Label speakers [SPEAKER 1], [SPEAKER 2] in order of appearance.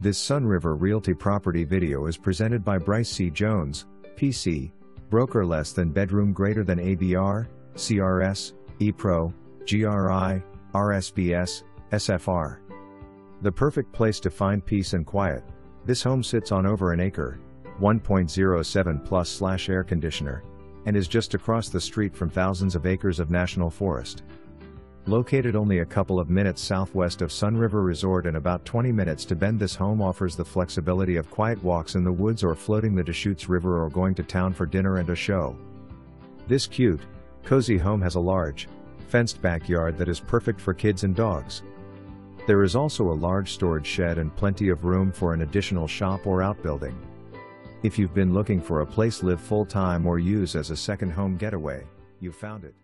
[SPEAKER 1] This Sunriver Realty property video is presented by Bryce C. Jones, PC, broker less than bedroom greater than ABR, CRS, ePro, GRI, RSPS, SFR. The perfect place to find peace and quiet. This home sits on over an acre, 1.07 plus slash air conditioner, and is just across the street from thousands of acres of national forest. Located only a couple of minutes southwest of Sunriver Resort and about 20 minutes to Bend this home offers the flexibility of quiet walks in the woods or floating the Deschutes River or going to town for dinner and a show. This cute, cozy home has a large, fenced backyard that is perfect for kids and dogs. There is also a large storage shed and plenty of room for an additional shop or outbuilding. If you've been looking for a place live full-time or use as a second home getaway, you found it.